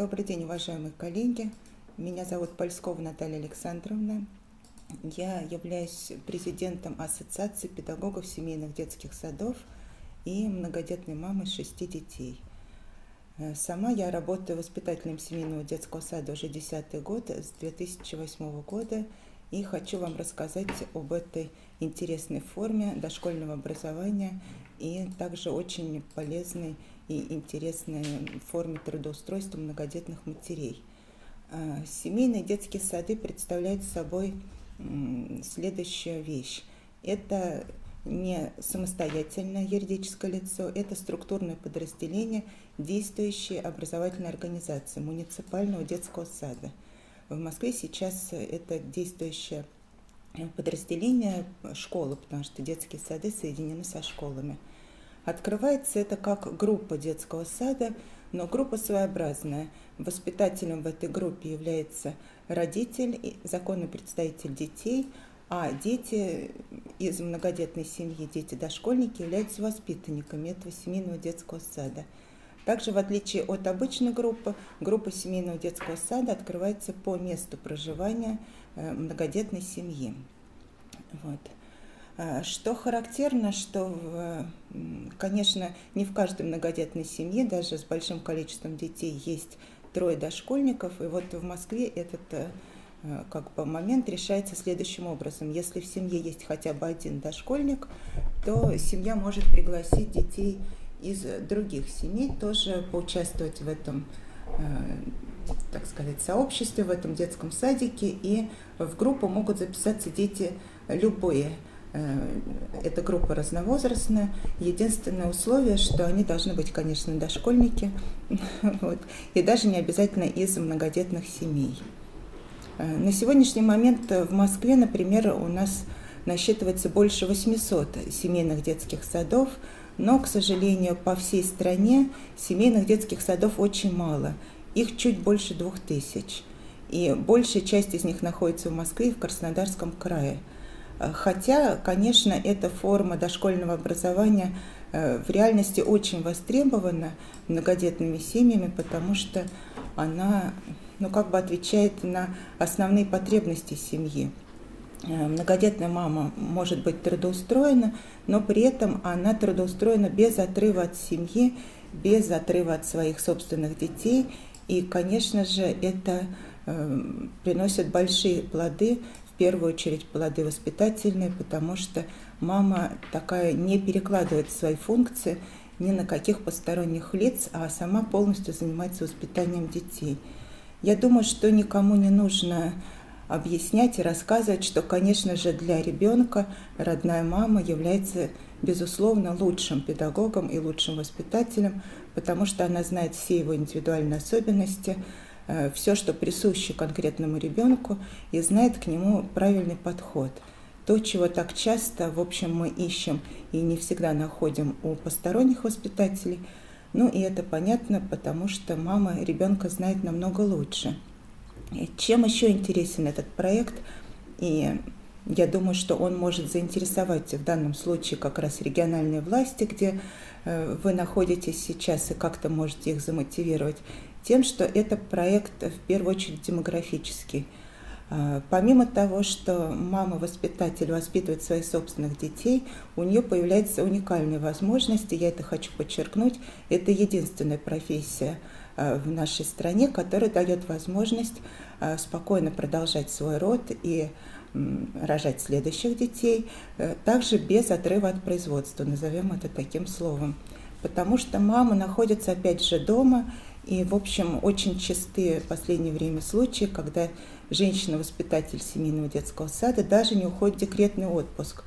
Добрый день, уважаемые коллеги. Меня зовут Польскова Наталья Александровна. Я являюсь президентом Ассоциации педагогов семейных детских садов и многодетной мамой шести детей. Э, сама я работаю воспитателем семейного детского сада уже десятый год, с 2008 года, и хочу вам рассказать об этой интересной форме дошкольного образования и также очень полезной и интересной форме трудоустройства многодетных матерей. А, семейные детские сады представляют собой следующая вещь. Это не самостоятельное юридическое лицо, это структурное подразделение действующей образовательной организации муниципального детского сада. В Москве сейчас это действующее подразделение школы, потому что детские сады соединены со школами – Открывается это как группа детского сада, но группа своеобразная. Воспитателем в этой группе является родитель, законный представитель детей, а дети из многодетной семьи, дети-дошкольники, являются воспитанниками этого семейного детского сада. Также, в отличие от обычной группы, группа семейного детского сада открывается по месту проживания э, многодетной семьи. Вот. А, что характерно, что, конечно, не в каждой многодетной семье, даже с большим количеством детей, есть трое дошкольников. И вот в Москве этот э, как бы момент решается следующим образом. Если в семье есть хотя бы один дошкольник, то семья может пригласить детей из других семей тоже поучаствовать в этом э, так сказать, сообществе, в этом детском садике, и в группу могут записаться дети любые эта группа разновозрастная. Единственное условие, что они должны быть, конечно, дошкольники, вот, и даже не обязательно из многодетных семей. Э, на сегодняшний момент в Москве, например, у нас насчитывается больше 800 семейных детских садов, но, к сожалению, по всей стране семейных детских садов очень мало. Их чуть больше двух тысяч. И большая часть из них находится в Москве и в Краснодарском крае – Хотя, конечно, эта форма дошкольного образования э, в реальности очень востребована многодетными семьями, потому что она ну, как бы отвечает на основные потребности семьи. Э, многодетная мама может быть трудоустроена, но при этом она трудоустроена без отрыва от семьи, без отрыва от своих собственных детей. И, конечно же, это э, приносит большие плоды первую очередь плоды воспитательные, потому что мама такая не перекладывает свои функции ни на каких посторонних лиц, а сама полностью занимается воспитанием детей. Я думаю, что никому не нужно объяснять и рассказывать, что, конечно же, для ребенка родная мама является, безусловно, лучшим педагогом и лучшим воспитателем, потому что она знает все его индивидуальные особенности, все, что присуще конкретному ребенку, и знает к нему правильный подход. То, чего так часто, в общем, мы ищем и не всегда находим у посторонних воспитателей. Ну и это понятно, потому что мама ребенка знает намного лучше. И чем еще интересен этот проект? И я думаю, что он может заинтересовать в данном случае как раз региональные власти, где э, вы находитесь сейчас и как-то можете их замотивировать тем, что это проект в первую очередь демографический. А, помимо того, что мама-воспитатель воспитывает своих собственных детей, у нее появляются уникальные возможности, я это хочу подчеркнуть, это единственная профессия а, в нашей стране, которая дает возможность а, спокойно продолжать свой род и рожать следующих детей, э, также без отрыва от производства, назовем это таким словом. Потому что мама находится опять же дома, и, в общем, очень частые в последнее время случаи, когда женщина-воспитатель семейного детского сада даже не уходит в декретный отпуск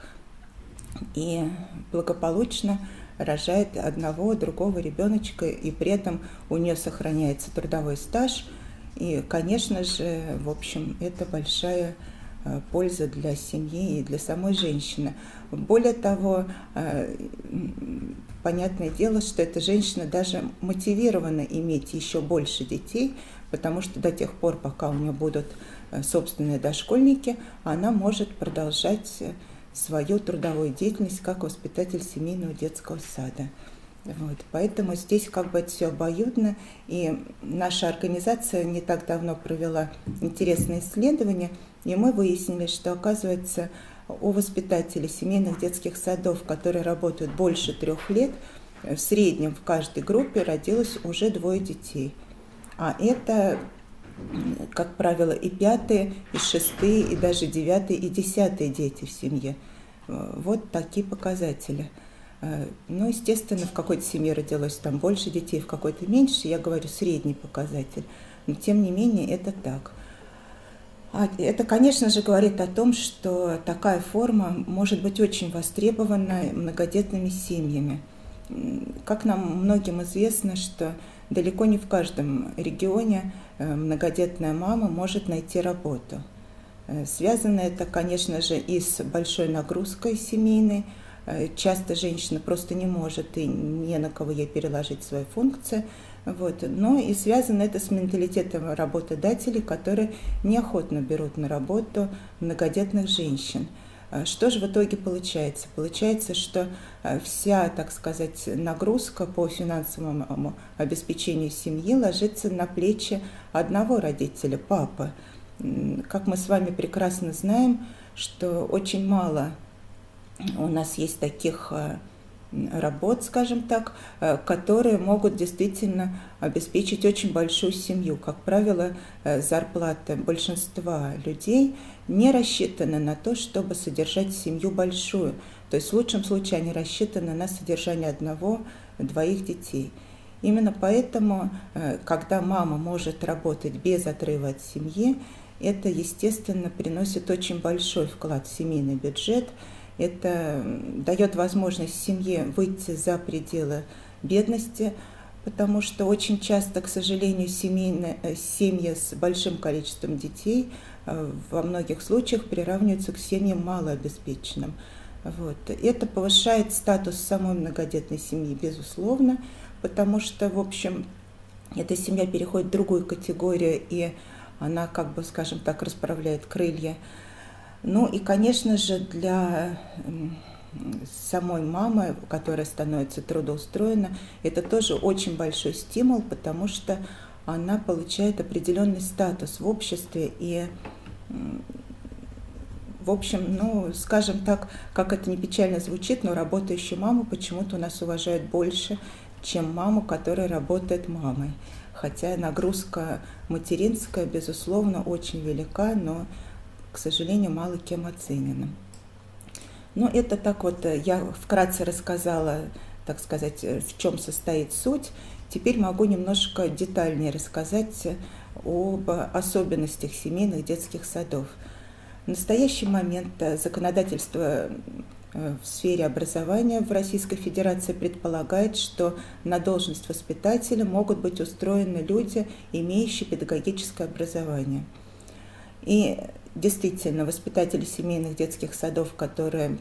и благополучно рожает одного, другого ребеночка, и при этом у нее сохраняется трудовой стаж. И, конечно же, в общем, это большая э, польза для семьи и для самой женщины. Более того, э, понятное дело, что эта женщина даже мотивирована иметь еще больше детей, потому что до тех пор, пока у нее будут э, собственные дошкольники, она может продолжать э, свою трудовую деятельность как воспитатель семейного детского сада. Вот, поэтому здесь как бы это все обоюдно. И наша организация не так давно провела интересное исследование, и мы выяснили, что, оказывается, у воспитателей семейных детских садов, которые работают больше трех лет, в среднем в каждой группе родилось уже двое детей. А это, как правило, и пятые, и шестые, и даже девятые, и десятые дети в семье. Вот такие показатели. Ну, естественно, в какой-то семье родилось там больше детей, в какой-то меньше. Я говорю средний показатель. Но тем не менее это так. А это, конечно же, говорит о том, что такая форма может быть очень востребована многодетными семьями. Как нам многим известно, что далеко не в каждом регионе э, многодетная мама может найти работу. Э, связано это, конечно же, и с большой нагрузкой семейной. Э, часто женщина просто не может и не на кого ей переложить свои функции – вот. Но и связано это с менталитетом работодателей, которые неохотно берут на работу многодетных женщин. А что же в итоге получается? Получается, что а, вся, так сказать, нагрузка по финансовому обеспечению семьи ложится на плечи одного родителя, папы. Как мы с вами прекрасно знаем, что очень мало у нас есть таких а, работ, скажем так, э, которые могут действительно обеспечить очень большую семью. Как правило, э, зарплата большинства людей не рассчитана на то, чтобы содержать семью большую. То есть в лучшем случае они рассчитаны на содержание одного-двоих детей. Именно поэтому, э, когда мама может работать без отрыва от семьи, это, естественно, приносит очень большой вклад в семейный бюджет – это дает возможность семье выйти за пределы бедности, потому что очень часто, к сожалению, семейные, э, семьи с большим количеством детей э, во многих случаях приравниваются к семьям малообеспеченным. Вот. Это повышает статус самой многодетной семьи, безусловно, потому что, в общем, эта семья переходит в другую категорию, и она, как бы, скажем так, расправляет крылья ну и, конечно же, для самой мамы, которая становится трудоустроена, это тоже очень большой стимул, потому что она получает определенный статус в обществе и в общем, ну, скажем так, как это не печально звучит, но работающую маму почему-то у нас уважают больше, чем маму, которая работает мамой. Хотя нагрузка материнская, безусловно, очень велика, но к сожалению, мало кем оценено. Но это так вот, э, я вкратце рассказала, так сказать, э, в чем состоит суть. Теперь могу немножко детальнее рассказать об особенностях семейных детских садов. В настоящий момент э, законодательство в сфере образования в Российской Федерации предполагает, что на должность воспитателя могут быть устроены люди, имеющие педагогическое образование. И действительно воспитатели семейных детских садов, которые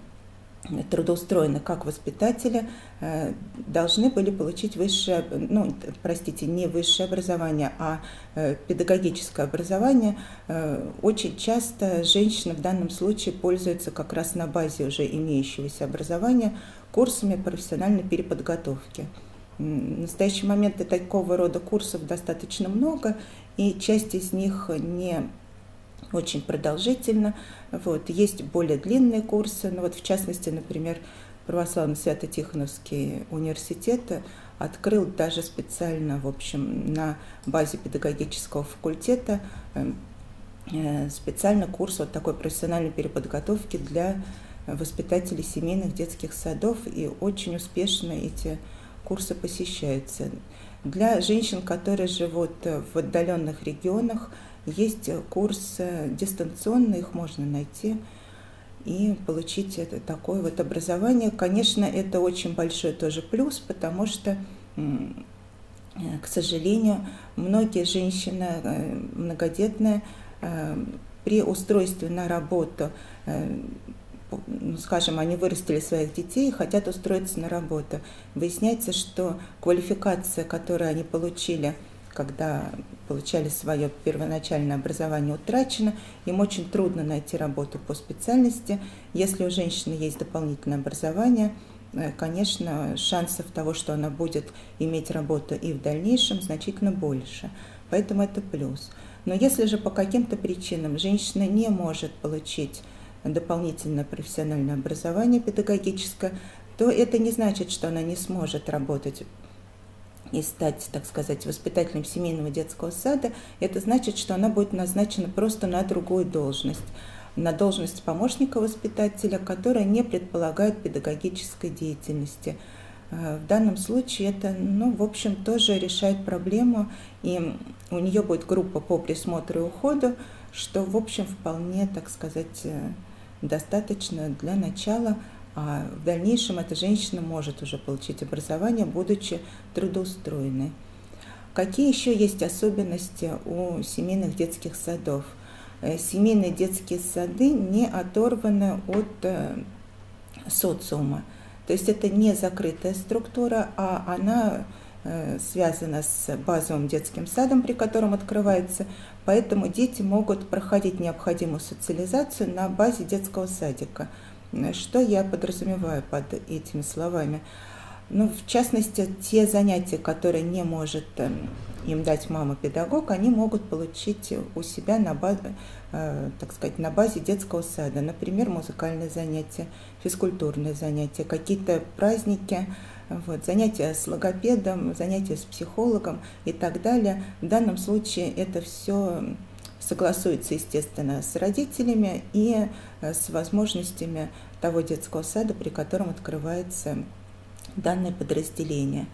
трудоустроены как воспитатели, э, должны были получить высшее, ну, простите, не высшее образование, а э, педагогическое образование. Э, очень часто женщины в данном случае пользуются как раз на базе уже имеющегося образования курсами профессиональной переподготовки. В настоящий момент такого рода курсов достаточно много, и часть из них не очень продолжительно. Вот. Есть более длинные курсы, ну, вот в частности, например, Православный Свято-Тихоновский университет открыл даже специально, в общем, на базе педагогического факультета э, специально курс вот такой профессиональной переподготовки для воспитателей семейных детских садов, и очень успешно эти курсы посещаются. Для женщин, которые живут в отдаленных регионах, есть курсы дистанционные, их можно найти и получить это, такое вот образование. Конечно, это очень большой тоже плюс, потому что, к сожалению, многие женщины э, многодетные э, при устройстве на работу э, ну, скажем, они вырастили своих детей и хотят устроиться на работу. Выясняется, что квалификация, которую они получили – когда получали свое первоначальное образование утрачено, им очень трудно найти работу по специальности. Если у женщины есть дополнительное образование, конечно, шансов того, что она будет иметь работу и в дальнейшем, значительно больше. Поэтому это плюс. Но если же по каким-то причинам женщина не может получить дополнительное профессиональное образование педагогическое, то это не значит, что она не сможет работать и стать, так сказать, воспитателем семейного детского сада. Это значит, что она будет назначена просто на другую должность на должность помощника воспитателя, которая не предполагает педагогической деятельности. Э, в данном случае это, ну, в общем, тоже решает проблему, и у нее будет группа по присмотру и уходу, что, в общем, вполне, так сказать, э, достаточно для начала, а в дальнейшем эта женщина может уже получить образование, будучи трудоустроенной. Какие еще есть особенности у семейных детских садов? Э, семейные детские сады не оторваны от э, социума. То есть это не закрытая структура, а она э, связана с базовым детским садом, при котором открывается Поэтому дети могут проходить необходимую социализацию на базе детского садика. Что я подразумеваю под этими словами? Ну, в частности, те занятия, которые не может эм, им дать мама-педагог, они могут получить у себя на базе, э, так сказать, на базе детского сада. Например, музыкальные занятия, физкультурные занятия, какие-то праздники, вот, занятия с логопедом, занятия с психологом и так далее. В данном случае это все согласуется, естественно, с родителями и э, с возможностями того детского сада, при котором открывается данное подразделение.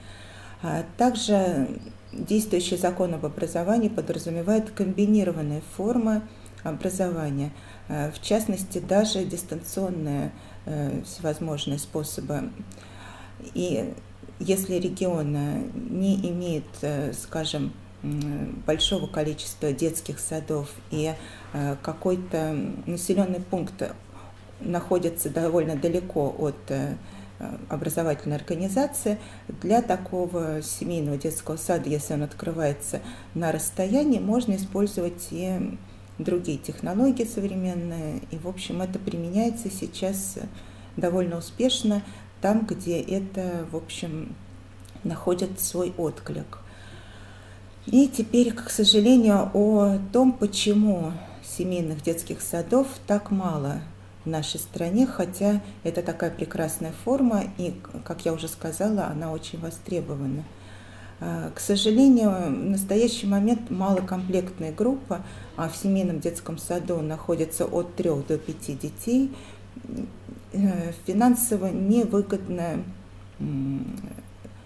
А также действующий закон об образовании подразумевает комбинированные формы образования, э, в частности, даже дистанционные э, всевозможные способы и если регион не имеет, скажем, большого количества детских садов и э, какой-то населенный пункт находится довольно далеко от э, образовательной организации, для такого семейного детского сада, если он открывается на расстоянии, можно использовать и другие технологии современные. И, в общем, это применяется сейчас довольно успешно там, где это, в общем, находит свой отклик. И теперь, к сожалению, о том, почему семейных детских садов так мало в нашей стране, хотя это такая прекрасная форма, и, как я уже сказала, она очень востребована. А, к сожалению, в настоящий момент малокомплектная группа, а в семейном детском саду находится от 3 до 5 детей, Э, финансово невыгодно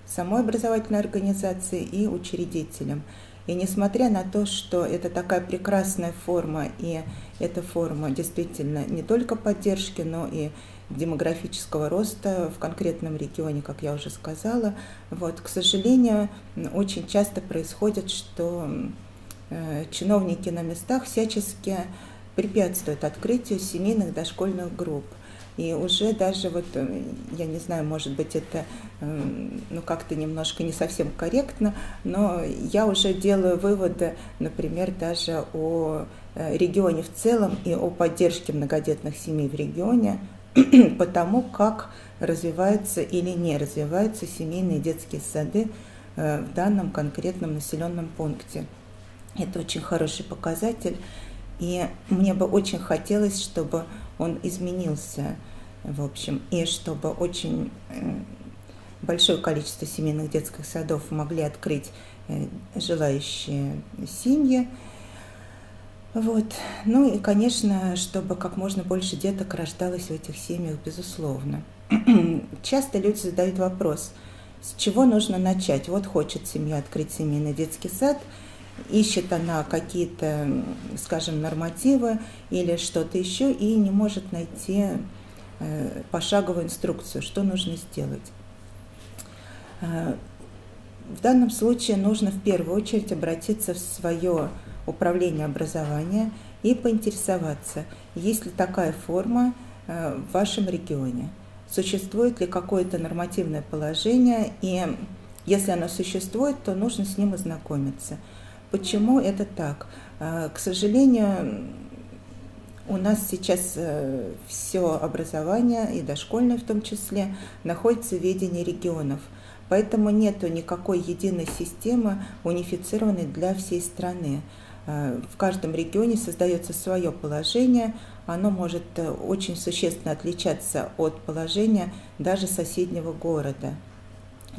самой образовательной организации и учредителям. И несмотря на то, что это такая прекрасная форма, и эта форма действительно не только поддержки, но и демографического роста в конкретном регионе, как я уже сказала, вот, к сожалению, очень часто происходит, что э, чиновники на местах всячески препятствуют открытию семейных дошкольных групп. И уже даже вот, э, я не знаю, может быть, это эм, ну, как-то немножко не совсем корректно, но я уже делаю выводы, например, даже о э, регионе в целом и о поддержке многодетных семей в регионе, потому как развиваются или не развиваются семейные детские сады э, в данном конкретном населенном пункте. Это очень хороший показатель, и мне бы очень хотелось, чтобы он изменился, в общем, и чтобы очень э, большое количество семейных детских садов могли открыть э, желающие семьи. Вот. Ну и, конечно, чтобы как можно больше деток рождалось в этих семьях, безусловно. Часто люди задают вопрос, с чего нужно начать? Вот хочет семья открыть семейный детский сад – ищет она какие-то, скажем, нормативы или что-то еще и не может найти э, пошаговую инструкцию, что нужно сделать. Э, в данном случае нужно в первую очередь обратиться в свое управление образования и поинтересоваться, есть ли такая форма э, в вашем регионе, существует ли какое-то нормативное положение, и если оно существует, то нужно с ним ознакомиться – Почему это так? А, к сожалению, у нас сейчас э, все образование, и дошкольное в том числе, находится в ведении регионов. Поэтому нет никакой единой системы, унифицированной для всей страны. Э, в каждом регионе создается свое положение, оно может э, очень существенно отличаться от положения даже соседнего города.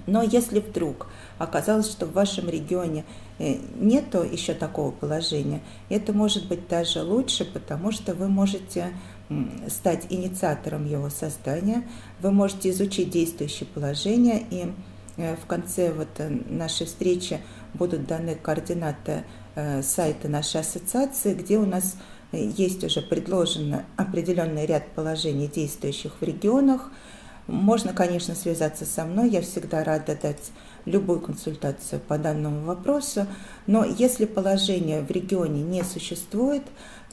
Но если вдруг оказалось, что в вашем регионе э, нет еще такого положения, это может быть даже лучше, потому что вы можете стать инициатором его создания, вы можете изучить действующее положение, и в конце вот нашей встречи будут даны координаты Э, сайта нашей ассоциации, где у нас э, есть уже предложено определенный ряд положений, действующих в регионах. Можно, конечно, связаться со мной, я всегда рада дать любую консультацию по данному вопросу, но если положение в регионе не существует,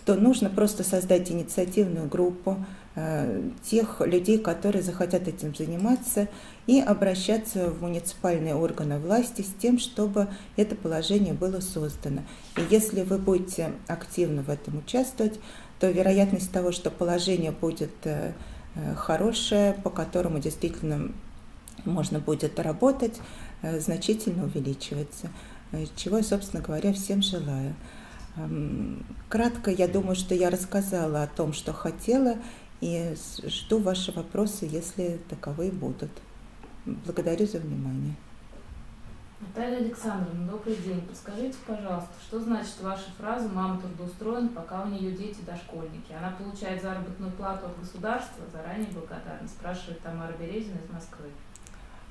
то нужно просто создать инициативную группу, Э, тех людей, которые захотят этим заниматься, и обращаться в муниципальные органы власти с тем, чтобы это положение было создано. И если вы будете активно в этом участвовать, то вероятность того, что положение будет э, хорошее, по которому действительно можно будет работать, значительно увеличивается, чего я, собственно говоря, всем желаю. Эм, кратко, я думаю, что я рассказала о том, что хотела, и жду ваши вопросы, если таковые будут. Благодарю за внимание. Наталья Александровна, добрый день. Подскажите, пожалуйста, что значит ваша фраза «мама трудоустроена, пока у нее дети дошкольники»? Она получает заработную плату от государства, заранее благодарна, спрашивает Тамара Березина из Москвы.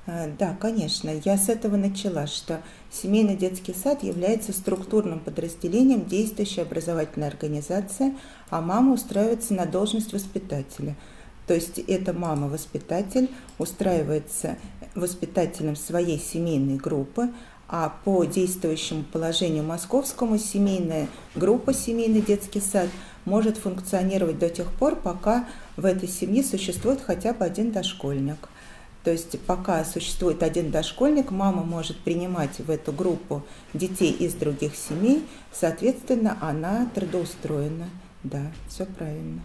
Э, да, конечно. Я с этого начала, что семейный детский сад является структурным подразделением действующей образовательной организации, а мама устраивается на должность воспитателя. То есть эта мама-воспитатель устраивается воспитателем своей семейной группы, а по действующему положению московскому семейная группа, семейный детский сад может функционировать до тех пор, пока в этой семье существует хотя бы один дошкольник – то есть пока существует один дошкольник, мама может принимать в эту группу детей из других семей, соответственно, она трудоустроена. Да, все правильно.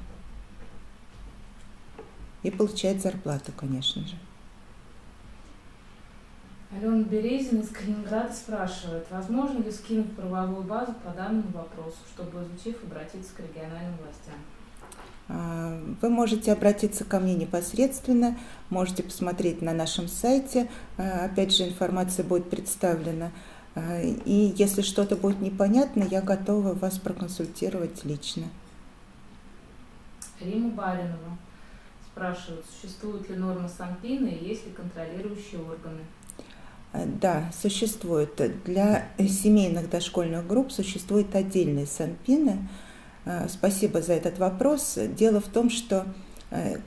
И получает зарплату, конечно же. Алена Березина из Калининграда спрашивает, возможно ли скинуть правовую базу по данному вопросу, чтобы, изучив, обратиться к региональным властям? А, вы можете обратиться ко мне непосредственно, можете посмотреть на нашем сайте, а, опять же информация будет представлена. А, и если что-то будет непонятно, я готова вас проконсультировать лично. Рима Баринова спрашивает, существуют ли нормы Санпина и есть ли контролирующие органы? Да, существует. Для семейных дошкольных групп существуют отдельные санпины, Э, спасибо за этот вопрос. Дело в том, что, э,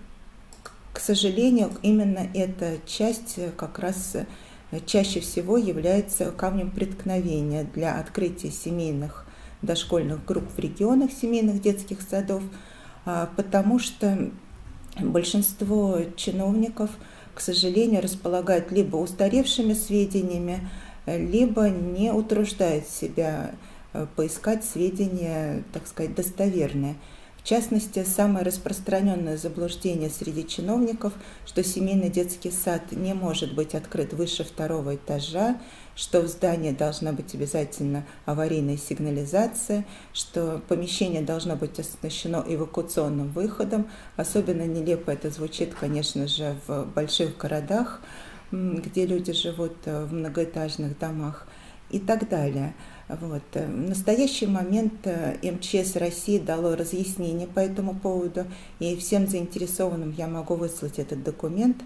к сожалению, именно эта часть как раз э, чаще всего является камнем преткновения для открытия семейных дошкольных групп в регионах семейных детских садов, а, потому что большинство чиновников, к сожалению, располагают либо устаревшими сведениями, либо не утруждают себя Э, поискать сведения, так сказать, достоверные. В частности, самое распространенное заблуждение среди чиновников, что семейный детский сад не может быть открыт выше второго этажа, что в здании должна быть обязательно аварийная сигнализация, что помещение должно быть оснащено эвакуационным выходом. Особенно нелепо это звучит, конечно же, в больших городах, где люди живут э, в многоэтажных домах и так далее. Вот. В настоящий момент э, МЧС России дало разъяснение по этому поводу, и всем заинтересованным я могу выслать этот документ,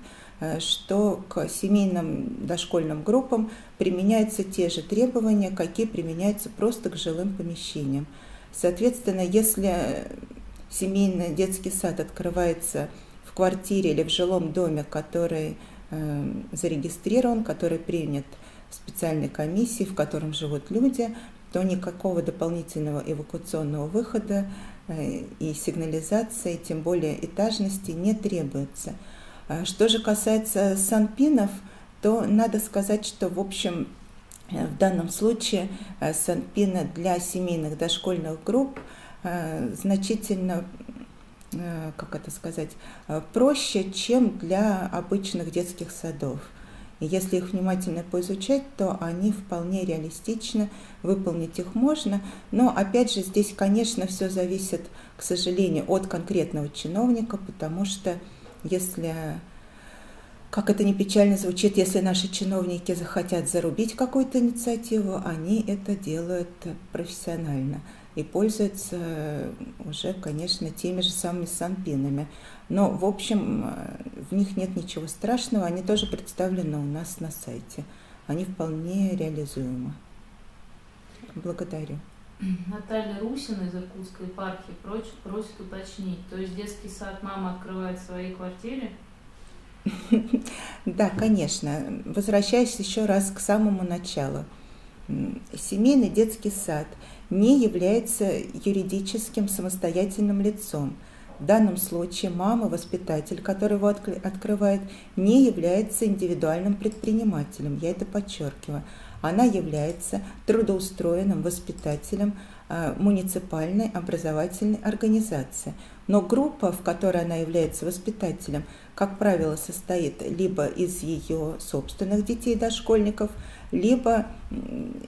что к семейным дошкольным группам применяются те же требования, какие применяются просто к жилым помещениям. Соответственно, если семейный детский сад открывается в квартире или в жилом доме, который зарегистрирован, который принят специальной комиссии, в котором живут люди, то никакого дополнительного эвакуационного выхода э, и сигнализации, тем более этажности, не требуется. А что же касается санпинов, то надо сказать, что, в общем, э, в данном случае э, санпины для семейных дошкольных групп значительно, как это сказать, проще, чем для обычных детских садов. И если их внимательно поизучать, то они вполне реалистичны, выполнить их можно. Но опять же, здесь, конечно, все зависит, к сожалению, от конкретного чиновника, потому что если как это не печально звучит, если наши чиновники захотят зарубить какую-то инициативу, они это делают профессионально и пользуются уже, конечно, теми же самыми санпинами. Но, в общем, в них нет ничего страшного, они тоже представлены у нас на сайте. Они вполне реализуемы. Благодарю. Наталья Русина из Иркутской епархии просит, просит уточнить. То есть детский сад мама открывает в своей квартире? Да, конечно. Возвращаясь еще раз к самому началу. Семейный детский сад не является юридическим самостоятельным лицом. В данном случае мама, воспитатель, который его открывает, не является индивидуальным предпринимателем. Я это подчеркиваю. Она является трудоустроенным воспитателем а, муниципальной образовательной организации. Но группа, в которой она является воспитателем, как правило, состоит либо из ее собственных детей дошкольников, либо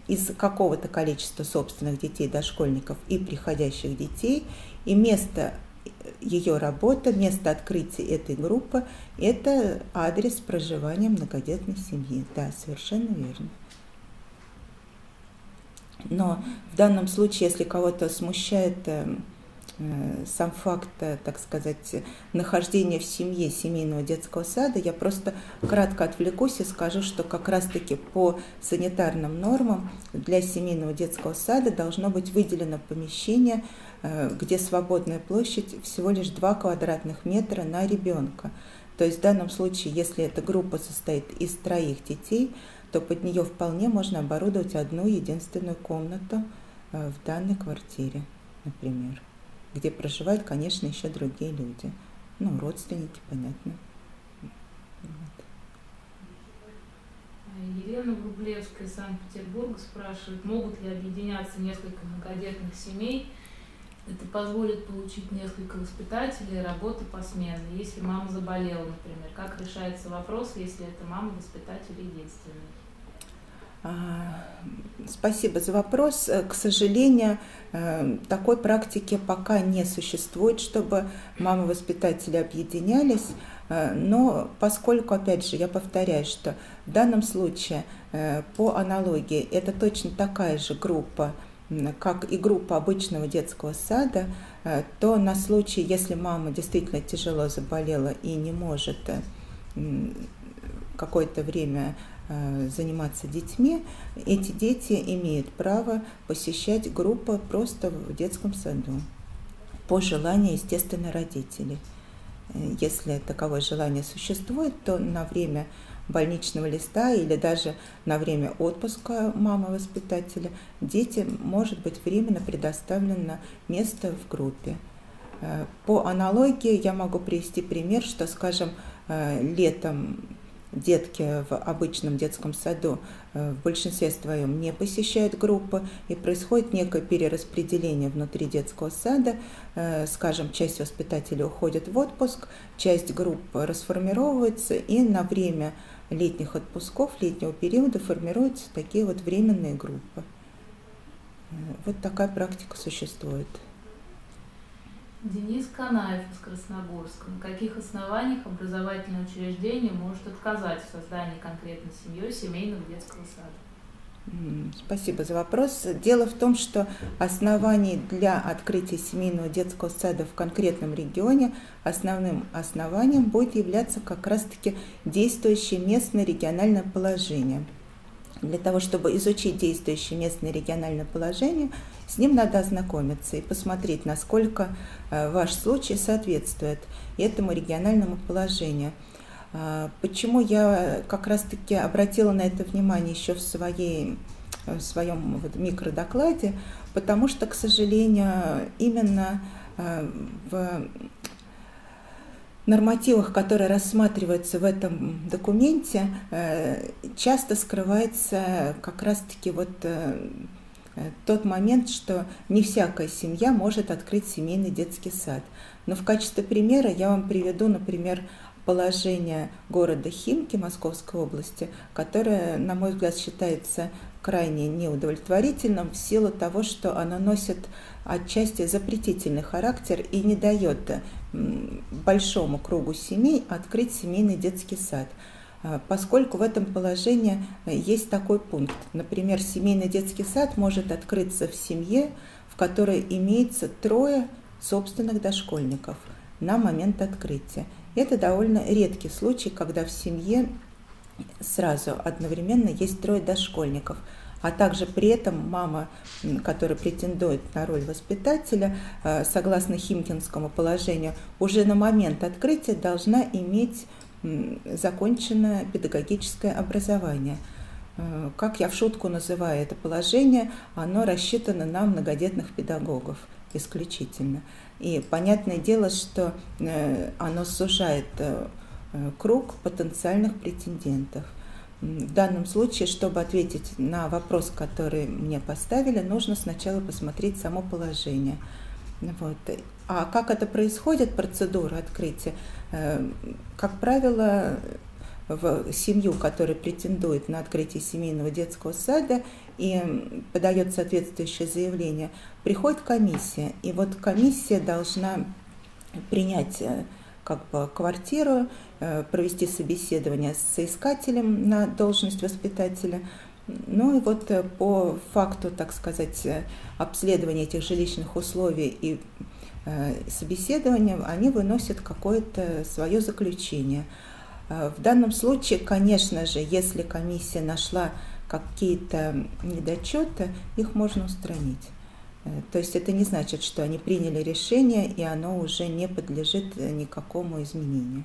из какого-то количества собственных детей дошкольников и приходящих детей, и место ее работы, место открытия этой группы – это адрес проживания многодетной семьи. Да, совершенно верно. Но в данном случае, если кого-то смущает э, э, сам факт, э, так сказать, нахождения в семье семейного детского сада, я просто кратко отвлекусь и скажу, что как раз-таки по санитарным нормам для семейного детского сада должно быть выделено помещение, где свободная площадь всего лишь 2 квадратных метра на ребенка. То есть в данном случае, если эта группа состоит из троих детей, то под нее вполне можно оборудовать одну единственную комнату э, в данной квартире, например, где проживают, конечно, еще другие люди. Ну, родственники, понятно. Вот. Елена Врублевская из Санкт-Петербурга спрашивает, могут ли объединяться несколько многодетных семей это позволит получить несколько воспитателей, работы посменно. Если мама заболела, например, как решается вопрос, если это мама воспитатель единственный? А, спасибо за вопрос. Э, к сожалению, э, такой практики пока не существует, чтобы мамы-воспитатели объединялись. Э, но поскольку, опять же, я повторяю, что в данном случае по аналогии это точно такая же группа как и группа обычного детского сада, то на случай, если мама действительно тяжело заболела и не может какое-то время заниматься детьми, эти дети имеют право посещать группу просто в детском саду по желанию, естественно, родителей. Если таковое желание существует, то на время больничного листа или даже на время отпуска мамы-воспитателя детям может быть временно предоставлено место в группе. Э, по аналогии я могу привести пример, что, скажем, э, летом детки в обычном детском саду э, в большинстве своем не посещают группы, и происходит некое перераспределение внутри детского сада. Скажем, часть воспитателей уходит в отпуск, часть группы расформировывается, и на время летних отпусков, летнего периода формируются такие вот временные группы. Э, вот такая практика существует. Денис Канаев из Красногорска. На каких основаниях образовательное учреждение может отказать в создании конкретной семьей семейного детского сада? Спасибо за вопрос. Дело в том, что оснований для открытия семейного детского сада в конкретном регионе основным основанием будет являться как раз-таки действующее местное региональное положение. Для того, чтобы изучить действующее местное региональное положение, с ним надо ознакомиться и посмотреть, насколько э, ваш случай соответствует этому региональному положению – а, почему я как раз-таки обратила на это внимание еще в, своей, в своем вот микродокладе? Потому что, к сожалению, именно в нормативах, которые рассматриваются в этом документе, э, часто скрывается как раз-таки вот э, тот момент, что не всякая семья может открыть семейный детский сад. Но в качестве примера я вам приведу, например, положение города Химки Московской области, которое, на мой взгляд, считается крайне неудовлетворительным в силу того, что оно носит отчасти запретительный характер и не дает большому кругу семей открыть семейный детский сад а, поскольку в этом положении есть такой пункт. Например, семейный детский сад может открыться в семье, в которой имеется трое собственных дошкольников на момент открытия. Это довольно редкий случай, когда в семье сразу одновременно есть трое дошкольников, а также при этом мама, которая претендует на роль воспитателя, э, согласно химкинскому положению, уже на момент открытия должна иметь законченное педагогическое образование. Э, как я в шутку называю это положение, оно рассчитано на многодетных педагогов исключительно. И понятное дело, что э, оно сужает круг потенциальных претендентов. В данном случае, чтобы ответить на вопрос, который мне поставили, нужно сначала посмотреть само положение. Вот. А как это происходит, процедура открытия? Э, как правило, в семью, которая претендует на открытие семейного детского сада и подает соответствующее заявление, приходит комиссия. И вот комиссия должна принять э, как бы квартиру, э, провести собеседование с соискателем на должность воспитателя. Ну и вот по факту, так сказать, обследования этих жилищных условий и собеседования они выносят какое-то свое заключение – Э, в данном случае, конечно же, если комиссия нашла какие-то недочеты, их можно устранить. Э, то есть это не значит, что они приняли решение, и оно уже не подлежит э, никакому изменению.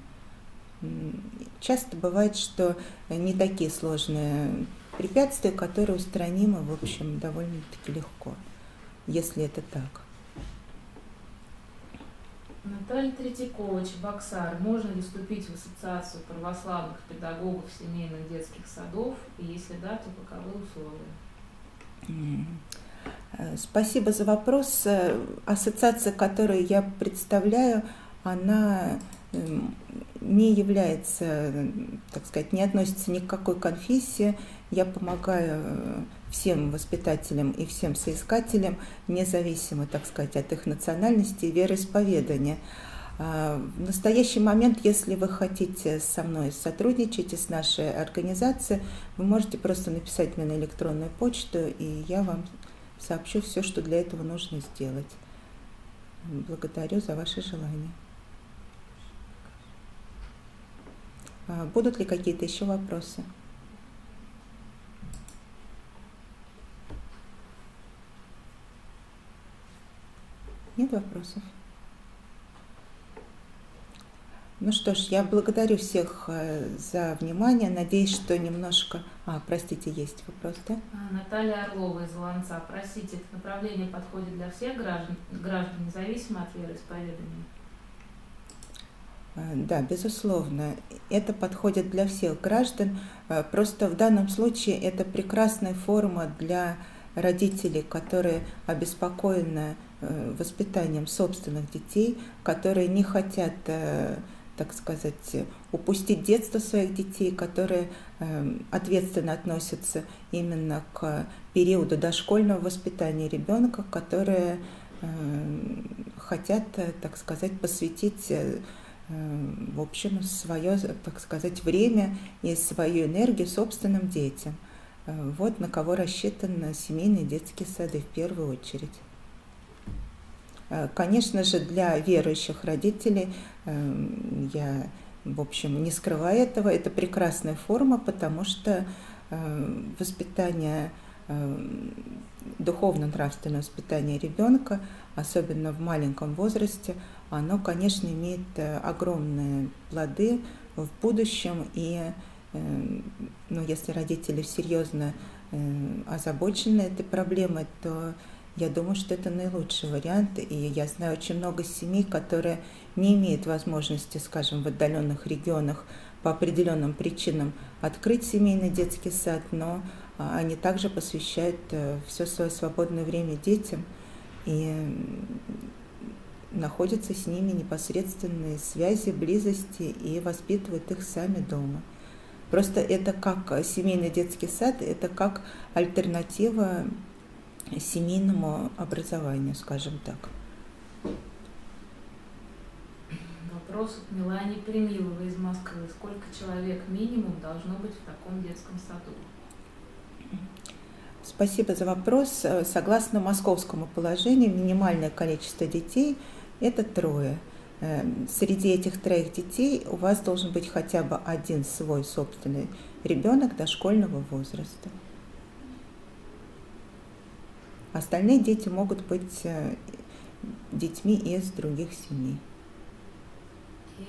Часто бывает, что не такие сложные препятствия, которые устранимы, в общем, довольно-таки легко, если это так. Наталья Третьякова, Чебоксар. Можно ли вступить в ассоциацию православных педагогов семейных детских садов? И если да, то каковы условия? Э, спасибо за вопрос. Э, ассоциация, которую я представляю, она эм, не является, так сказать, не относится ни к какой конфессии. Я помогаю э, всем воспитателям и всем соискателям, независимо, так сказать, от их национальности и вероисповедания. А, в настоящий момент, если вы хотите со мной сотрудничать и с нашей организацией, вы можете просто написать мне на электронную почту, и я вам сообщу все, что для этого нужно сделать. Благодарю за ваше желание. А, будут ли какие-то еще вопросы? Нет вопросов? Ну что ж, я благодарю всех э, за внимание. Надеюсь, что немножко... А, простите, есть вопрос, да? А, Наталья Орлова из Ланца. Простите, это направление подходит для всех граждан, граждан независимо от вероисповедания? Э, да, безусловно, это подходит для всех граждан. Э, просто в данном случае это прекрасная форма для родителей, которые обеспокоены воспитанием собственных детей, которые не хотят, так сказать, упустить детство своих детей, которые э, ответственно относятся именно к периоду дошкольного воспитания ребенка, которые хотят, так сказать, посвятить в общем, свое, так сказать, время и свою энергию собственным детям. Вот на кого рассчитан семейные детские сады в первую очередь. Э, конечно же, для верующих родителей эм, я, в общем, не скрываю этого. Это прекрасная форма, потому что э, воспитание, духовно-нравственное воспитание ребенка, особенно в маленьком возрасте, оно, конечно, имеет э, огромные плоды в будущем. И ну, если родители серьезно озабочены этой проблемой, то я думаю, что это наилучший вариант, и я знаю очень много семей, которые не имеют возможности, скажем, в отдаленных регионах по определенным причинам открыть семейный детский сад, но а они также посвящают все свое свободное время детям и находятся с ними непосредственные связи, близости и воспитывают их сами дома. Просто это как семейный детский сад, это как альтернатива семейному образованию, скажем так. Вопрос от Милани Примиловой из Москвы. Сколько человек минимум должно быть в таком детском саду? Спасибо за вопрос. Согласно московскому положению, минимальное количество детей – это трое. Эм, среди этих троих детей у вас должен быть хотя бы один свой собственный ребенок дошкольного возраста. Остальные дети могут быть э, детьми из других семей.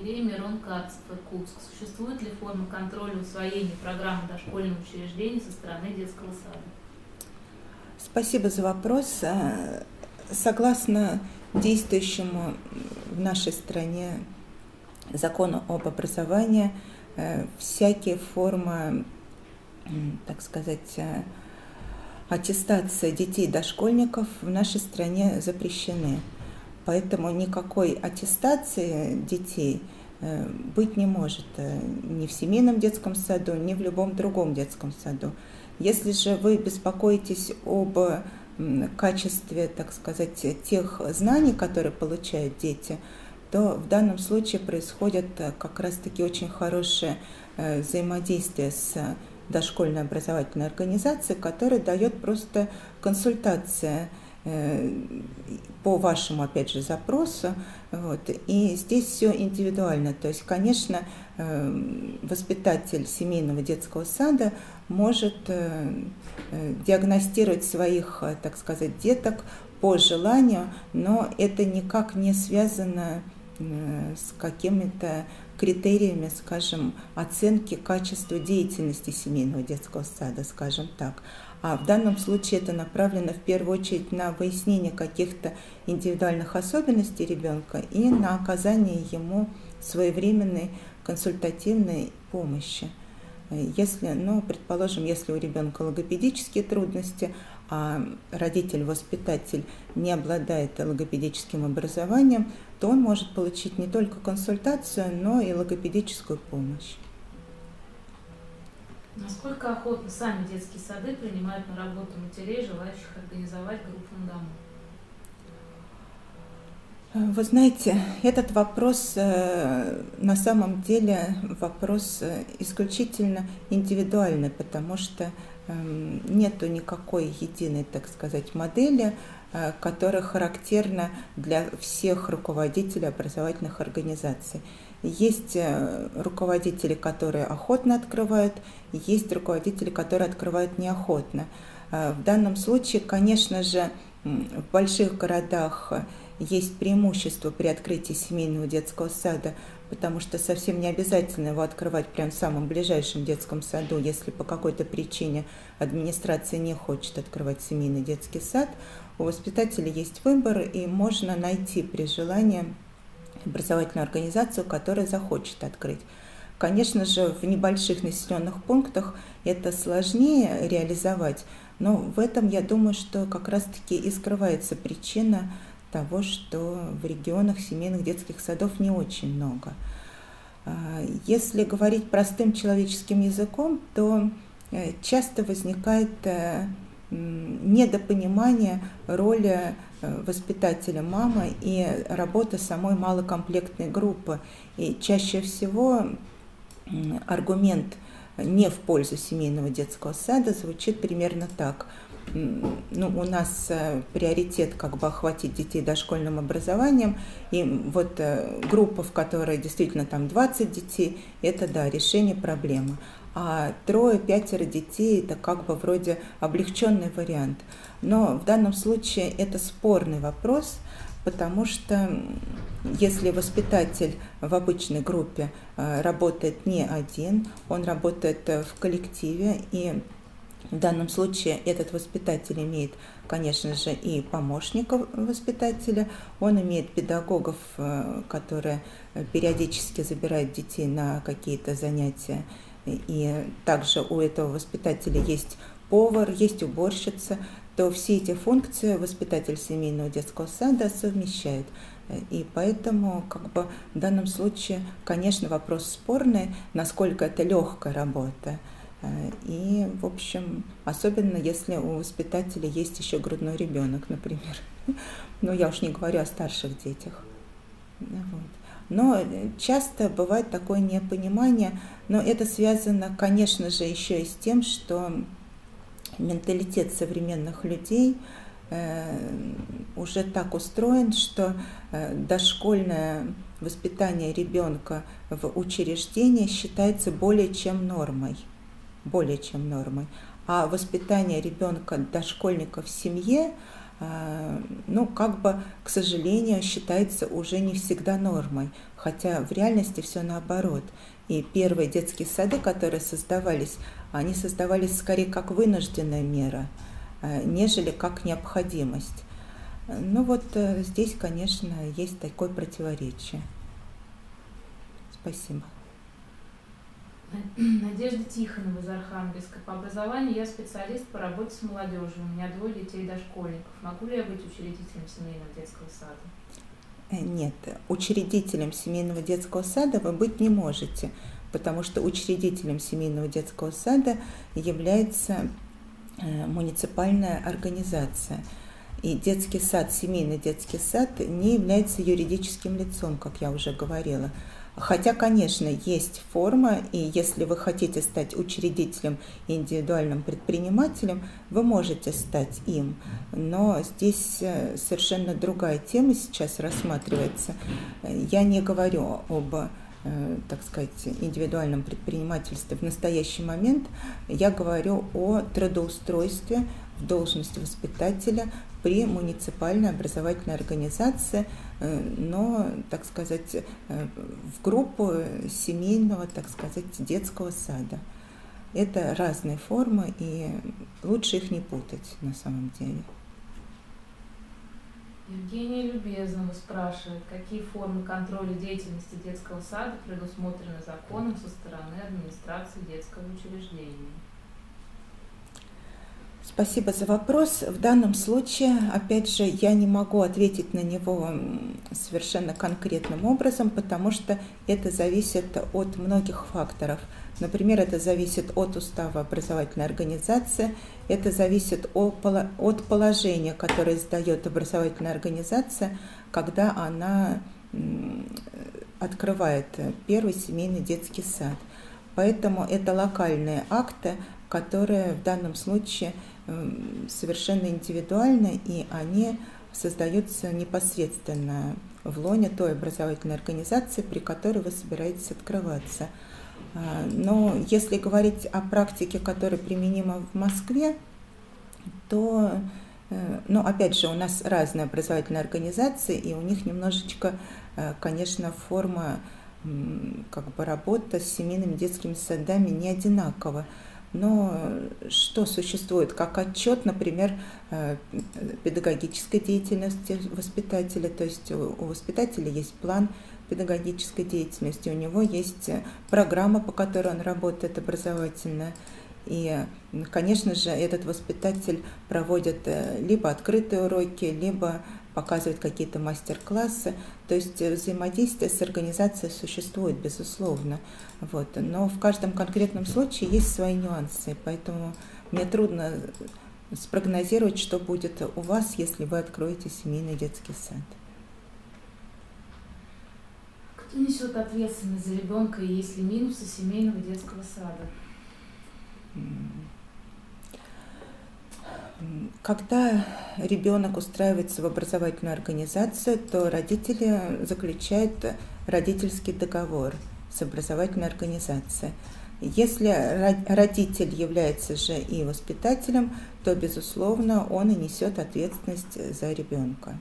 Ирия Мирон Кацев, Иркутск. Существует ли форма контроля усвоения программы дошкольного учреждения со стороны детского сада? Спасибо за вопрос. Э, согласно действующему в нашей стране закону об образовании, э, всякие формы, так сказать, аттестация детей дошкольников в нашей стране запрещены. Поэтому никакой аттестации детей э, быть не может э, ни в семейном детском саду, ни в любом другом детском саду. Если же вы беспокоитесь об качестве, так сказать, тех знаний, которые получают дети, то в данном случае происходит э, как раз-таки очень хорошее взаимодействие с дошкольной образовательной организации, которая дает просто консультация э, по вашему, опять же, запросу. Вот. И здесь все индивидуально. То есть, конечно, э, воспитатель семейного детского сада может э, диагностировать своих, так сказать, деток по желанию, но это никак не связано с какими-то критериями, скажем, оценки качества деятельности семейного детского сада, скажем так. А в данном случае это направлено в первую очередь на выяснение каких-то индивидуальных особенностей ребенка и на оказание ему своевременной консультативной помощи. Если, ну, предположим, если у ребенка логопедические трудности, а родитель-воспитатель не обладает логопедическим образованием, то он может получить не только консультацию, но и логопедическую помощь. Насколько охотно сами детские сады принимают на работу матерей, желающих организовать группу на дому? Вы знаете, этот вопрос э, на самом деле вопрос э, исключительно индивидуальный, потому что нету никакой единой, так сказать, модели, Э, которая характерна для всех руководителей образовательных организаций. Есть э, руководители, которые охотно открывают, есть руководители, которые открывают неохотно. Э, в данном случае, конечно же, в больших городах есть преимущество при открытии семейного детского сада, потому что совсем не обязательно его открывать прямо в самом ближайшем детском саду, если по какой-то причине администрация не хочет открывать семейный детский сад у воспитателя есть выбор, и можно найти при желании образовательную организацию, которая захочет открыть. Конечно же, в небольших населенных пунктах это сложнее реализовать, но в этом, я думаю, что как раз-таки и скрывается причина того, что в регионах семейных детских садов не очень много. А, если говорить простым человеческим языком, то э, часто возникает э, недопонимание роли э, воспитателя мамы и работы самой малокомплектной группы. И чаще всего аргумент не в пользу семейного детского сада звучит примерно так. Ну, у нас э, приоритет как бы охватить детей дошкольным образованием, и вот э, группа, в которой действительно там 20 детей, это, да, решение проблемы а трое-пятеро детей – это как бы вроде облегченный вариант. Но в данном случае это спорный вопрос, потому что если воспитатель в обычной группе э, работает не один, он работает в коллективе, и в данном случае этот воспитатель имеет, конечно же, и помощников воспитателя, он имеет педагогов, э, которые периодически забирают детей на какие-то занятия и также у этого воспитателя есть повар, есть уборщица, то все эти функции воспитатель семейного детского сада совмещает. И поэтому как бы в данном случае, конечно, вопрос спорный, насколько это легкая работа. И, в общем, особенно если у воспитателя есть еще грудной ребенок, например. Ну, я уж не говорю о старших детях. Вот. Но часто бывает такое непонимание, но это связано, конечно же, еще и с тем, что менталитет современных людей э, уже так устроен, что э, дошкольное воспитание ребенка в учреждении считается более чем нормой, более чем нормой, а воспитание ребенка дошкольника в семье а, ну, как бы, к сожалению, считается уже не всегда нормой, хотя в реальности все наоборот. И первые детские сады, которые создавались, они создавались скорее как вынужденная мера, а, нежели как необходимость. Ну вот э, здесь, конечно, есть такое противоречие. Спасибо. Надежда Тихонова из Архангельска. По образованию я специалист по работе с молодежью. У меня двое детей дошкольников. Могу ли я быть учредителем семейного детского сада? Э, нет, учредителем семейного детского сада вы быть не можете, потому что учредителем семейного детского сада является э, муниципальная организация. И детский сад, семейный детский сад не является юридическим лицом, как я уже говорила. Хотя, конечно, есть форма, и если вы хотите стать учредителем и индивидуальным предпринимателем, вы можете стать им. Но здесь э, совершенно другая тема сейчас рассматривается. Я не говорю об э, так сказать, индивидуальном предпринимательстве в настоящий момент, я говорю о трудоустройстве в должность воспитателя при муниципальной образовательной организации, но, так сказать, э, в группу семейного, так сказать, детского сада. Это разные формы, и лучше их не путать на самом деле. Евгения Любезнова спрашивает, какие формы контроля деятельности детского сада предусмотрены законом со стороны администрации детского учреждения? Спасибо за вопрос. В данном случае, опять же, я не могу ответить на него совершенно конкретным образом, потому что это зависит от многих факторов. Например, это зависит от устава образовательной организации, это зависит от положения, которое издает образовательная организация, когда она открывает первый семейный детский сад. Поэтому это локальные акты, которые в данном случае Эм, совершенно индивидуальны, и они создаются непосредственно в лоне той образовательной организации, при которой вы собираетесь открываться. А, но если говорить о практике, которая применима в Москве, то, э, ну, опять же, у нас разные образовательные организации, и у них немножечко, э, конечно, форма как бы работа с семейными детскими садами не одинакова. Но что существует как отчет, например, э, педагогической деятельности воспитателя, то есть у воспитателя есть план педагогической деятельности, у него есть программа, по которой он работает образовательная. И, конечно же, этот воспитатель проводит э, либо открытые уроки, либо показывает какие-то мастер-классы. То есть э, взаимодействие с организацией существует, безусловно. Вот. Но в каждом конкретном случае есть свои нюансы, поэтому мне трудно спрогнозировать, что будет у вас, если вы откроете семейный детский сад. Кто несет ответственность за ребенка и есть ли минусы семейного детского сада? Когда ребенок устраивается в образовательную организацию, то родители заключают родительский договор с образовательной организацией. Если родитель является же и воспитателем, то, безусловно, он и несет ответственность за ребенка.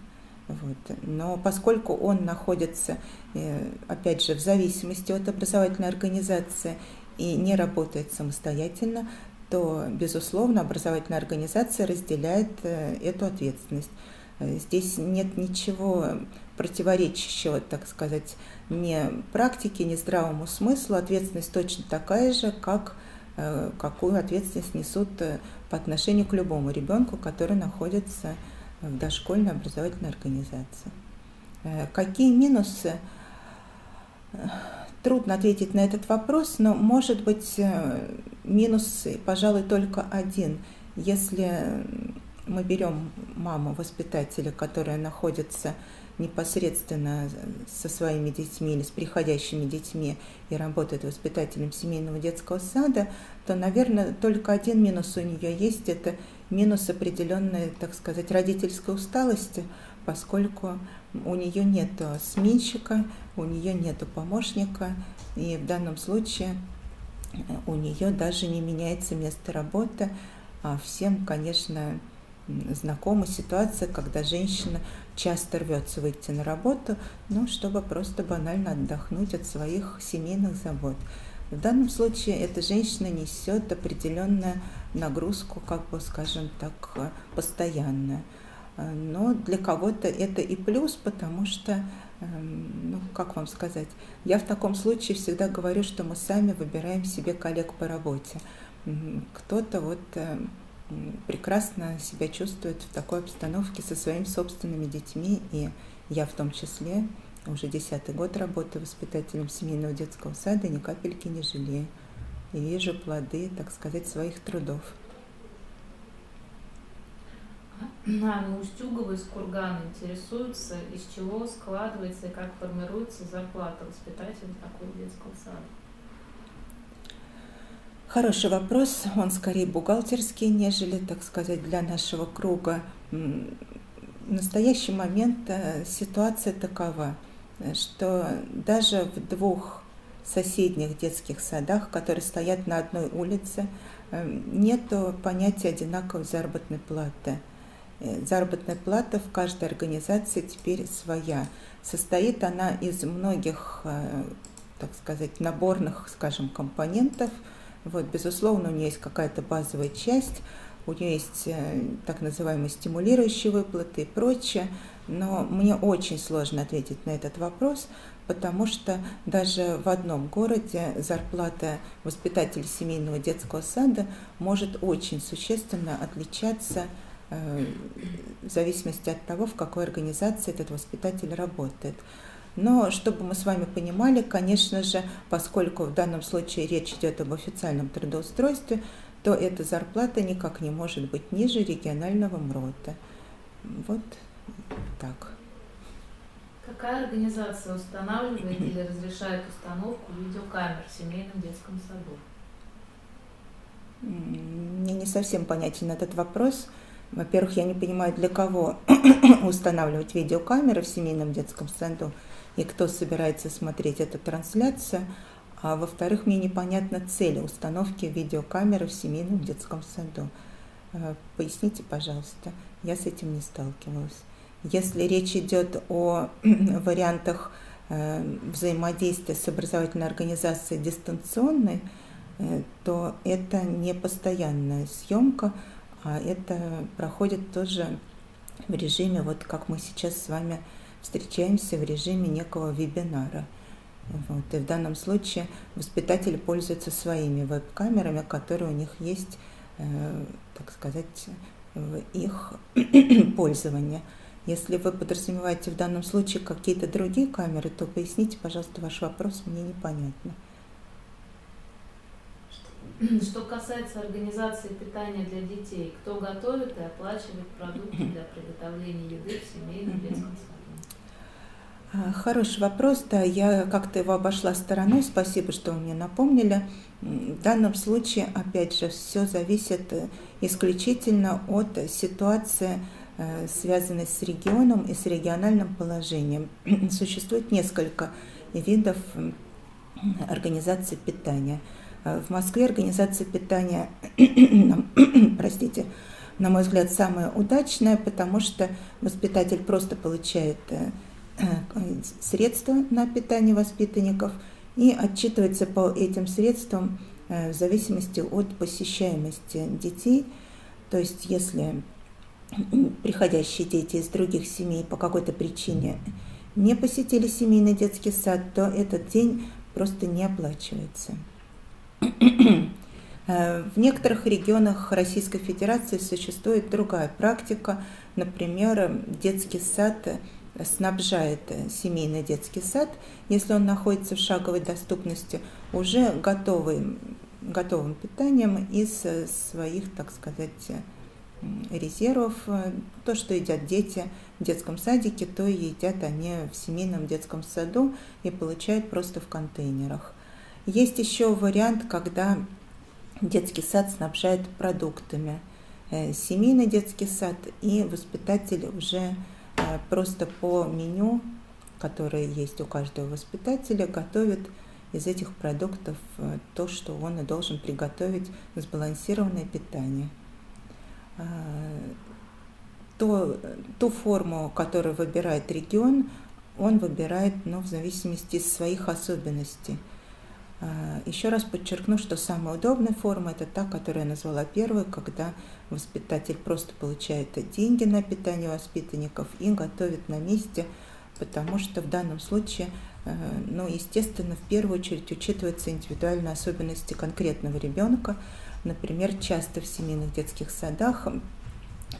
Вот. Но поскольку он находится, э, опять же, в зависимости от образовательной организации и не работает самостоятельно, то, безусловно, образовательная организация разделяет э, эту ответственность. Э, здесь нет ничего противоречащего, так сказать, ни практике, ни здравому смыслу. Ответственность точно такая же, как какую ответственность несут по отношению к любому ребенку, который находится в дошкольной образовательной организации. Какие минусы? Трудно ответить на этот вопрос, но может быть минус, пожалуй, только один. Если мы берем маму воспитателя, которая находится непосредственно со своими детьми или с приходящими детьми и работает воспитателем семейного детского сада, то, наверное, только один минус у нее есть – это минус определенной, так сказать, родительской усталости, поскольку у нее нет сменщика, у нее нет помощника, и в данном случае у нее даже не меняется место работы, а всем, конечно, знакома ситуация, когда женщина часто рвется выйти на работу, ну, чтобы просто банально отдохнуть от своих семейных забот. В данном случае эта женщина несет определенную нагрузку, как бы, скажем так, постоянную. Но для кого-то это и плюс, потому что, эм, ну, как вам сказать, я в таком случае всегда говорю, что мы сами выбираем себе коллег по работе. Кто-то вот эм, прекрасно себя чувствует в такой обстановке со своими собственными детьми, и я в том числе уже десятый год работаю воспитателем семейного детского сада, ни капельки не жалею. И вижу плоды, так сказать, своих трудов. Анна Устюгова из Кургана интересуется, из чего складывается и как формируется зарплата воспитателя такого детского сада. Хороший вопрос, он скорее бухгалтерский, нежели, так сказать, для нашего круга. В настоящий момент э, ситуация такова, что даже в двух соседних детских садах, которые стоят на одной улице, э, нет понятия одинаковой заработной платы. Э, заработная плата в каждой организации теперь своя. Состоит она из многих, так сказать, наборных, скажем, компонентов – вот, безусловно, у нее есть какая-то базовая часть, у нее есть э, так называемые стимулирующие выплаты и прочее, но мне очень сложно ответить на этот вопрос, потому что даже в одном городе зарплата воспитателя семейного детского сада может очень существенно отличаться э, в зависимости от того, в какой организации этот воспитатель работает. Но чтобы мы с вами понимали, конечно же, поскольку в данном случае речь идет об официальном трудоустройстве, то эта зарплата никак не может быть ниже регионального МРОТа. Вот так. Какая организация устанавливает или разрешает установку видеокамер в семейном детском саду? Мне не совсем понятен этот вопрос. Во-первых, я не понимаю, для кого устанавливать видеокамеры в семейном детском саду и кто собирается смотреть эту трансляцию. А во-вторых, мне непонятна цель установки видеокамеры в семейном детском саду. Э, поясните, пожалуйста, я с этим не сталкивалась. Если речь идет о вариантах э, взаимодействия с образовательной организацией дистанционной, э, то это не постоянная съемка, а это проходит тоже в режиме, вот как мы сейчас с вами встречаемся в режиме некого вебинара. Вот. И в данном случае воспитатели пользуются своими веб-камерами, которые у них есть, э, так сказать, в их пользовании. Если вы подразумеваете в данном случае какие-то другие камеры, то поясните, пожалуйста, ваш вопрос, мне непонятно. Что касается организации питания для детей, кто готовит и оплачивает продукты для приготовления еды в семейном детском саду? А, хороший вопрос, да, я как-то его обошла стороной, спасибо, что вы мне напомнили. В данном случае, опять же, все зависит э, исключительно от ситуации, э, связанной с регионом и с региональным положением. Существует несколько видов организации питания. Э, в Москве организация питания, простите, на мой взгляд, самая удачная, потому что воспитатель просто получает средства на питание воспитанников и отчитывается по этим средствам э, в зависимости от посещаемости детей. То есть если приходящие дети из других семей по какой-то причине не посетили семейный детский сад, то этот день просто не оплачивается. Э, в некоторых регионах Российской Федерации существует другая практика. Например, детский сад снабжает семейный детский сад, если он находится в шаговой доступности, уже готовым, готовым питанием из своих, так сказать, резервов. То, что едят дети в детском садике, то и едят они в семейном детском саду и получают просто в контейнерах. Есть еще вариант, когда детский сад снабжает продуктами. Э, семейный детский сад и воспитатель уже э, просто по меню, которое есть у каждого воспитателя, готовит из этих продуктов э, то, что он и должен приготовить сбалансированное питание. То, ту форму, которую выбирает регион, он выбирает ну, в зависимости от своих особенностей – а, Еще раз подчеркну, что самая удобная форма – это та, которую я назвала первой, когда воспитатель просто получает деньги на питание воспитанников и готовит на месте, потому что в данном случае, э, ну, естественно, в первую очередь учитываются индивидуальные особенности конкретного ребенка. Например, часто в семейных детских садах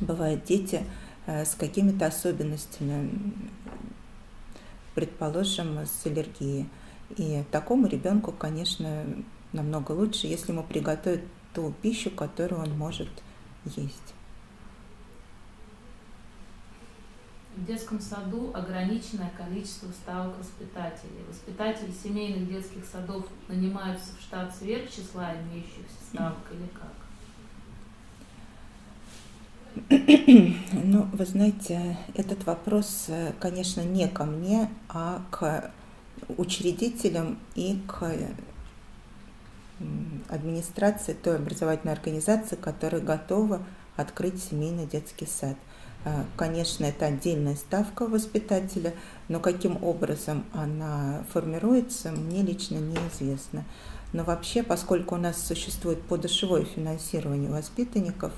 бывают дети э, с какими-то особенностями, предположим, с аллергией – и такому ребенку, конечно, намного лучше, если ему приготовят ту пищу, которую он может есть. В детском саду ограниченное количество ставок воспитателей. Воспитатели семейных детских садов нанимаются в штат сверх числа имеющихся ставок или как? Ну, вы знаете, этот вопрос, э, конечно, не ко мне, а к учредителям и к администрации той образовательной организации, которая готова открыть семейный детский сад. А, конечно, это отдельная ставка воспитателя, но каким образом она формируется, мне лично неизвестно. Но вообще, поскольку у нас существует подушевое финансирование воспитанников,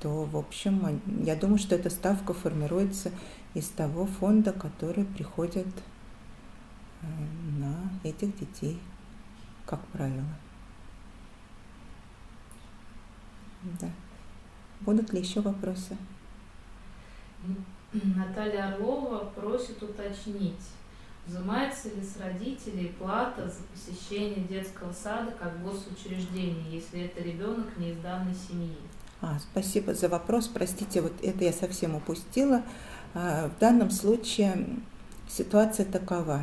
то, в общем, я думаю, что эта ставка формируется из того фонда, который приходит на этих детей, как правило. Да. Будут ли еще вопросы? Наталья Орлова просит уточнить, взимается ли с родителей плата за посещение детского сада как госучреждение, если это ребенок не из данной семьи? А, спасибо за вопрос. Простите, вот это я совсем упустила. А, в данном случае ситуация такова.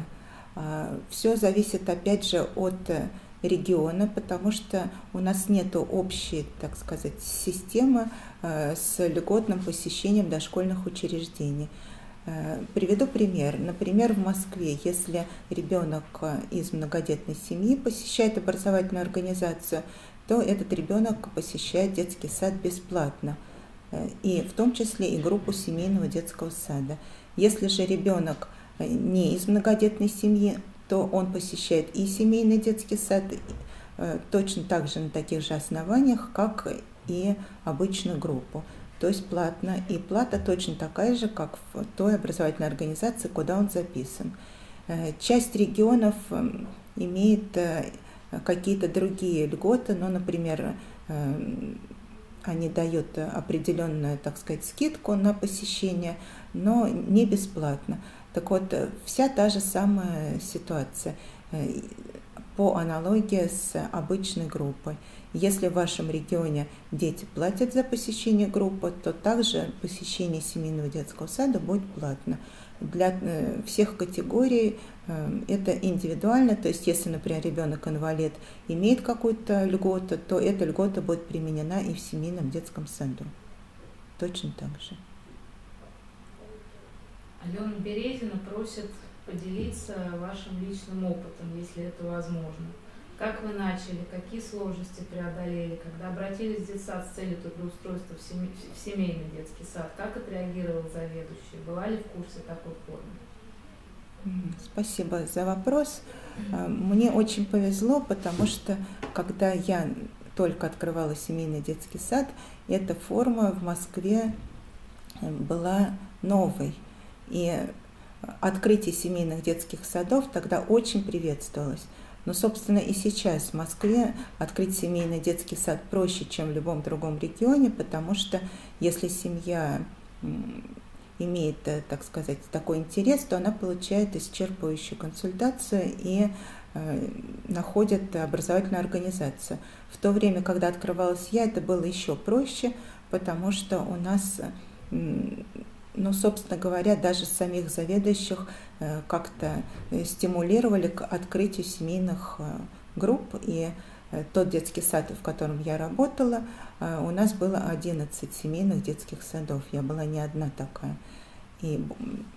А, Все зависит опять же от э, региона, потому что у нас нет общей, так сказать, системы э, с льготным посещением дошкольных учреждений. Э, приведу пример. Например, в Москве, если ребенок из многодетной семьи посещает образовательную организацию, то этот ребенок посещает детский сад бесплатно, и в том числе и группу семейного детского сада. Если же ребенок не из многодетной семьи, то он посещает и семейный детский сад э, точно так же на таких же основаниях, как и обычную группу. То есть платно. И плата точно такая же, как в той образовательной организации, куда он записан. Э, часть регионов эм, имеет э, какие-то другие льготы, ну, например, они дают определенную, так сказать, скидку на посещение, но не бесплатно. Так вот, э, вся та же самая ситуация э, по аналогии с обычной группой. Если в вашем регионе дети платят за посещение группы, то также посещение семейного детского сада будет платно. Для э, всех категорий это индивидуально, то есть если, например, ребенок инвалид имеет какую-то льготу, то эта льгота будет применена и в семейном детском саду. Точно так же. Алена Березина просит поделиться вашим личным опытом, если это возможно. Как вы начали, какие сложности преодолели, когда обратились в детсад с целью трудоустройства в семейный детский сад, как отреагировал заведующий, была ли в курсе такой формы? Спасибо за вопрос. А, мне очень повезло, потому что когда я только открывала семейный детский сад, эта форма в Москве э, была новой. И открытие семейных детских садов тогда очень приветствовалось, Но, собственно, и сейчас в Москве открыть семейный детский сад проще, чем в любом другом регионе, потому что если семья имеет, э, так сказать, такой интерес, то она получает исчерпывающую консультацию и э, находит образовательную организацию. В то время, когда открывалась я, это было еще проще, потому что у нас, ну, собственно говоря, даже самих заведующих э, как-то стимулировали к открытию семейных групп. И тот детский сад, в котором я работала, у нас было 11 семейных детских садов. Я была не одна такая. И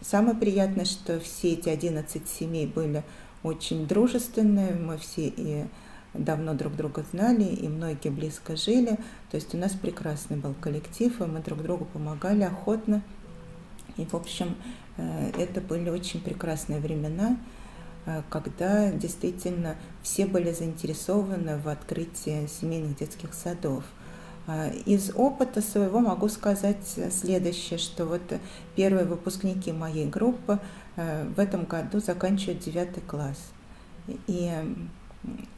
самое приятное, что все эти 11 семей были очень дружественные, мы все и давно друг друга знали, и многие близко жили. То есть у нас прекрасный был коллектив, и мы друг другу помогали охотно. И, в общем, э, это были очень прекрасные времена, э, когда действительно все были заинтересованы в открытии семейных детских садов – а, из опыта своего могу сказать следующее, что вот первые выпускники моей группы э, в этом году заканчивают девятый класс. И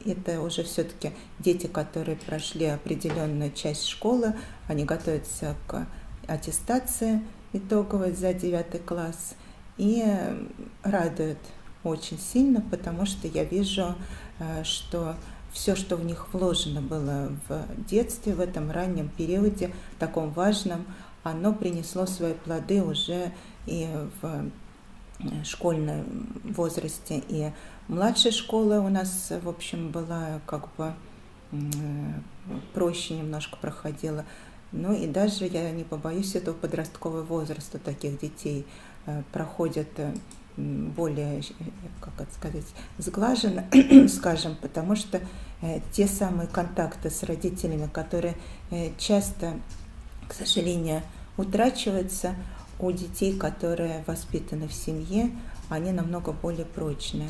это уже все-таки дети, которые прошли определенную часть школы, они готовятся к аттестации итоговой за девятый класс и радуют очень сильно, потому что я вижу, э, что все, что в них вложено было в детстве, в этом раннем периоде, таком важном, оно принесло свои плоды уже и в э, школьном возрасте. И младшая школа у нас, в общем, была как бы э, проще немножко проходила. Ну и даже, я не побоюсь этого, подростковый возраст у таких детей э, проходят более, как это сказать, сглаженно, скажем, потому что э, те самые контакты с родителями, которые э, часто, к сожалению, утрачиваются у детей, которые воспитаны в семье, они намного более прочные.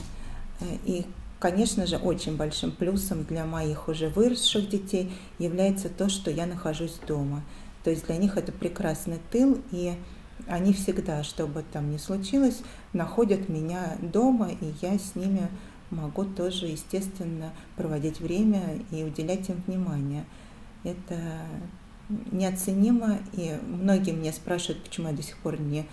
Э, и, конечно же, очень большим плюсом для моих уже выросших детей является то, что я нахожусь дома. То есть для них это прекрасный тыл, и они всегда, что бы там ни случилось, находят меня дома, и я с ними могу тоже, естественно, проводить время и уделять им внимание. Это неоценимо, и многие меня спрашивают, почему я до сих пор не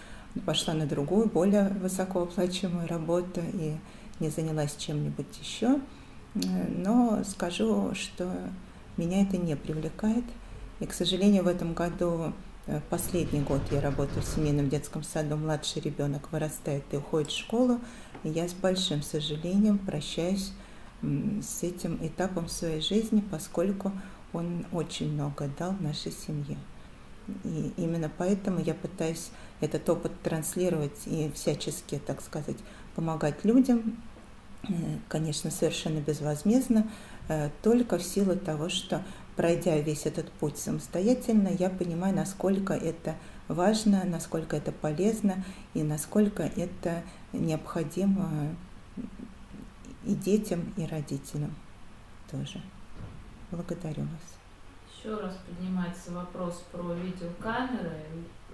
пошла на другую, более высокооплачиваемую работу и не занялась чем-нибудь еще. Но скажу, что меня это не привлекает. И, к сожалению, в этом году Э, последний год я работаю в семейном детском саду, младший ребенок вырастает и уходит в школу, и я с большим сожалением прощаюсь с этим этапом своей жизни, поскольку он очень много дал нашей семье. И именно поэтому я пытаюсь этот опыт транслировать и всячески, так сказать, помогать людям, э, конечно, совершенно безвозмездно, э, только в силу того, что пройдя весь этот путь самостоятельно, я понимаю, насколько это важно, насколько это полезно и насколько это необходимо и детям, и родителям тоже. Благодарю вас. Еще раз поднимается вопрос про видеокамеры.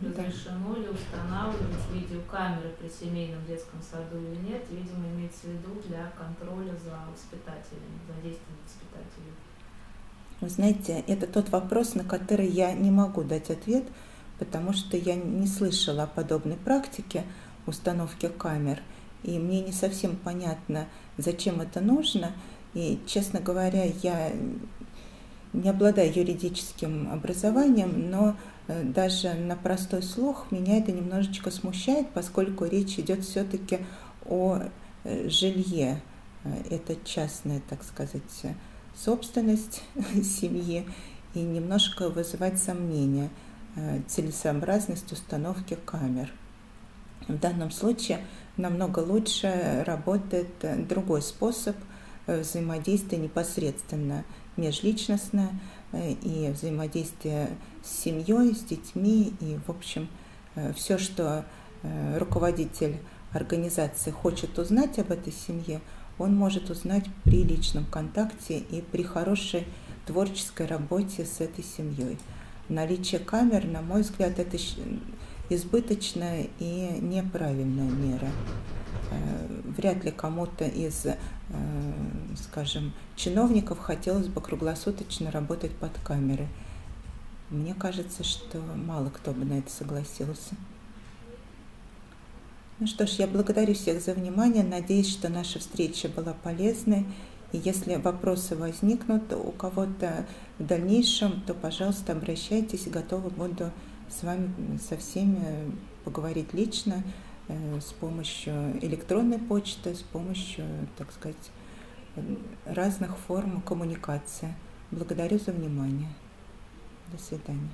Разрешено ли устанавливать видеокамеры при семейном детском саду или нет? Видимо, имеется в виду для контроля за воспитателями, за действием воспитателей. Вы знаете, это тот вопрос, на который я не могу дать ответ, потому что я не слышала о подобной практике установки камер, и мне не совсем понятно, зачем это нужно. И, честно говоря, я не обладаю юридическим образованием, но даже на простой слух меня это немножечко смущает, поскольку речь идет все-таки о э, жилье. Э, это частное, так сказать, собственность семьи и немножко вызывать сомнения э, целесообразность установки камер. В данном случае намного лучше работает э, другой способ э, взаимодействия непосредственно межличностное и взаимодействие с семьей, с детьми и, в общем, все, что руководитель организации хочет узнать об этой семье, он может узнать при личном контакте и при хорошей творческой работе с этой семьей. Наличие камер, на мой взгляд, это избыточная и неправильная мера. Э, вряд ли кому-то из э, скажем, чиновников хотелось бы круглосуточно работать под камеры. Мне кажется, что мало кто бы на это согласился. Ну что ж, я благодарю всех за внимание. Надеюсь, что наша встреча была полезной. И если вопросы возникнут у кого-то в дальнейшем, то, пожалуйста, обращайтесь. Готова буду с вами, со всеми поговорить лично э, с помощью электронной почты, с помощью, так сказать, разных форм коммуникации. Благодарю за внимание. До свидания.